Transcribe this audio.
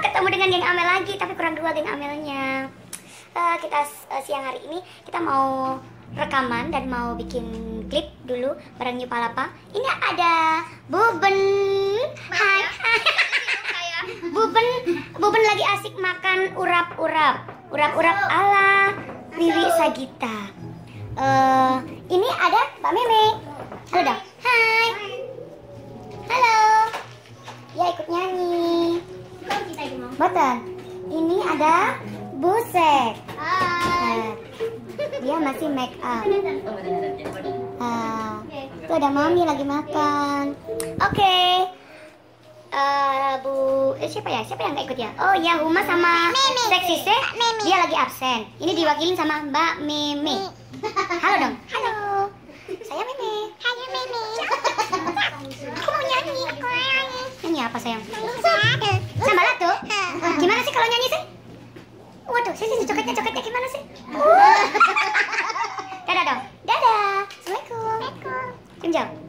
ketemu dengan geng Amel lagi, tapi kurang dua geng Amelnya. Eh, kita eh, siang hari ini kita mau rekaman dan mau bikin klip dulu bareng New Palapa. Ini ada Buben. Hai. Buben, Buben lagi asik makan urap-urap. Urap-urap ala Riri Sagita. Eh, ini ada Mbak Meme. Betul. Ini ada Busek. Nah, dia masih make up. Ah, tuh ada mami lagi makan. Oke. Eh, Bu, eh, siapa ya? Siapa yang nggak ikut ya? Oh ya, Huma sama Seksi Se, dia lagi absen. Ini diwakilin sama Mbak Meme. Halo dong. Halo. Saya Meme. Halo Meme. Aku mau nyanyi. Aku nyanyi. Nyanyi apa sayang? Sama Latu. Gimana sih kalau nyanyi sih? Waduh, sih sih coketnya coketnya gimana sih? Dadah dong. Dadah. Assalamualaikum. Assalamualaikum.